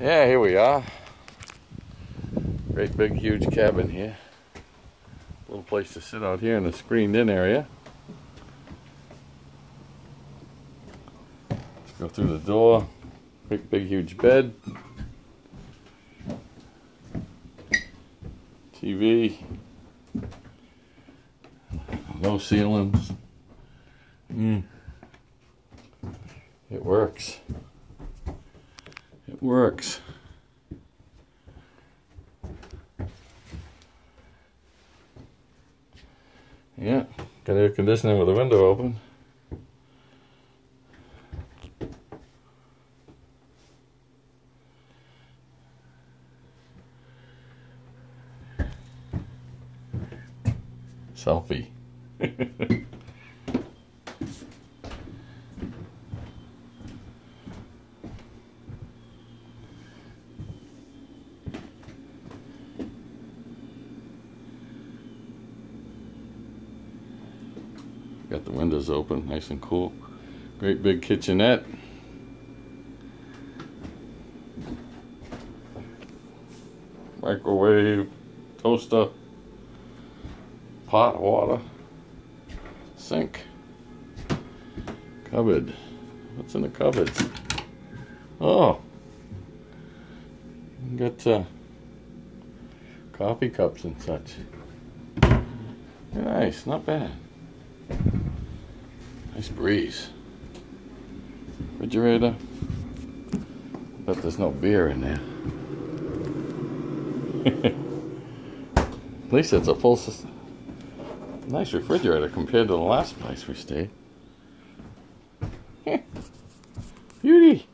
Yeah, here we are. Great big huge cabin here. Little place to sit out here in the screened in area. Let's go through the door. Great big huge bed. TV. No ceilings. Mm. It works. Works. Yeah, got air conditioning with the window open. Selfie. Got the windows open, nice and cool. Great big kitchenette. Microwave, toaster, pot water, sink, cupboard. What's in the cupboards? Oh, got uh, coffee cups and such. Nice, not bad. Nice breeze. Refrigerator. Bet there's no beer in there. At least it's a full, sys- nice refrigerator compared to the last place we stayed. Beauty.